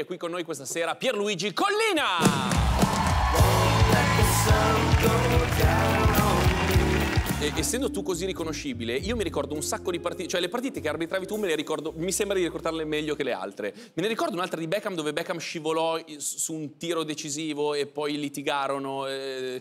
È qui con noi questa sera Pierluigi Collina! E, essendo tu così riconoscibile, io mi ricordo un sacco di partite, cioè le partite che arbitravi tu me le ricordo, mi sembra di ricordarle meglio che le altre. Me ne ricordo un'altra di Beckham dove Beckham scivolò su un tiro decisivo e poi litigarono. Eh,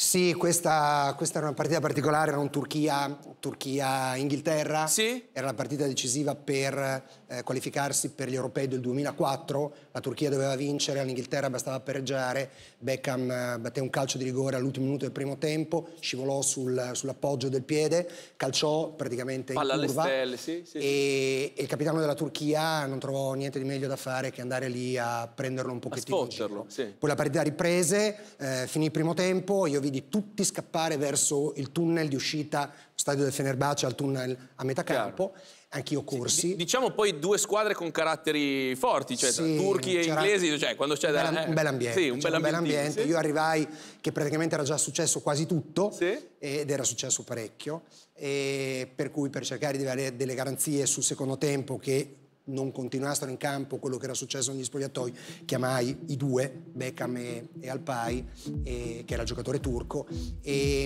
sì, questa, questa, era una partita particolare, era un Turchia-Inghilterra. Sì? Era la partita decisiva per eh, qualificarsi per gli europei del 2004. La Turchia doveva vincere, all'Inghilterra bastava pareggiare. Beckham eh, batté un calcio di rigore all'ultimo minuto del primo tempo, scivolò sul, sull'appoggio del piede, calciò praticamente Palla in curva. Stelle, sì, sì, e, e, il capitano della Turchia non trovò niente di meglio da fare che andare lì a prenderlo un pochettino. A sì. Poi la partita riprese, eh, finì il primo tempo, io vi vidi tutti scappare verso il tunnel di uscita, stadio del Fenerbahce al tunnel a metà campo. Anch'io corsi. Sì, diciamo poi due squadre con caratteri forti, cioè sì, turchi e inglesi, cioè quando c'è da... Un bel ambiente. Sì, un bel ambiente. Sì. Io arrivai che praticamente era già successo quasi tutto ed era successo parecchio, e per cui per cercare di avere delle garanzie sul secondo tempo che non continuassero in campo quello che era successo negli spogliatoi, chiamai i due, Beckham e, e Alpai, e, che era il giocatore turco, e,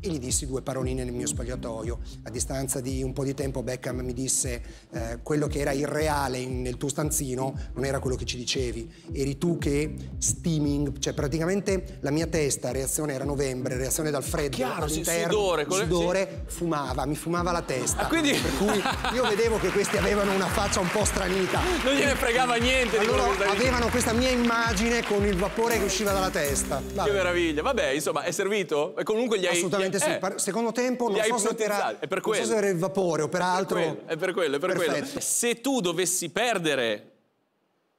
e, gli dissi due paroline nel mio spogliatoio. A distanza di un po' di tempo Beckham mi disse eh, quello che era irreale in, nel tuo stanzino non era quello che ci dicevi, eri tu che steaming, cioè praticamente la mia testa, reazione era novembre, reazione dal freddo, Chiaro, sudore, sudore sì. fumava, mi fumava la testa. Ah, quindi... Per cui io vedevo che questi avevano una faccia un po' po' stranita. Non gliene fregava niente allora, di avevano questa mia immagine con il vapore che usciva dalla testa. Vabbè. Che meraviglia. Vabbè, insomma, è servito? E comunque gli hai... Assolutamente gli sì. Eh. Secondo tempo non so, se era, è per quello. non so se era il vapore o per altro. È per quello, è per quello. È per quello. Se tu dovessi perdere,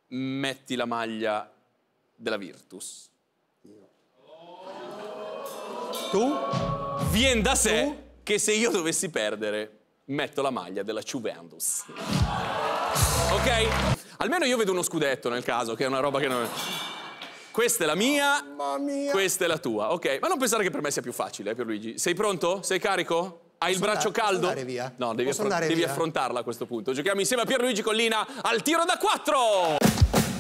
metti la maglia della Virtus. Tu? Vien da sé tu? che se io dovessi perdere, metto la maglia della Juventus. Ok? Almeno io vedo uno scudetto nel caso, che è una roba che non... Questa è la mia, mia, questa è la tua. Ok, ma non pensare che per me sia più facile, eh, Pierluigi. Sei pronto? Sei carico? Hai il braccio andare, caldo? Andare via. No, devi, affron devi via. affrontarla a questo punto. Giochiamo insieme a Pierluigi Collina al tiro da 4!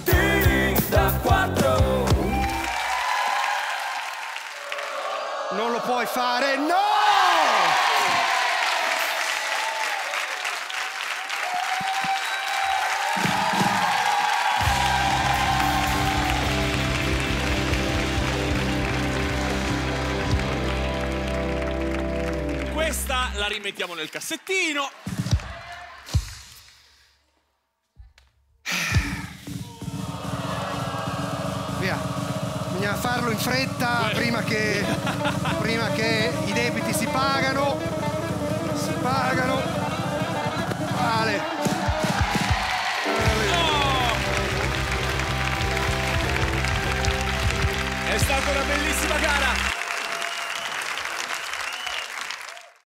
Tiro da 4! Non lo puoi fare, no! La rimettiamo nel cassettino. Via. Bisogna farlo in fretta prima che, prima che i debiti si pagano. Si pagano. Vale. È stata una bellissima gara.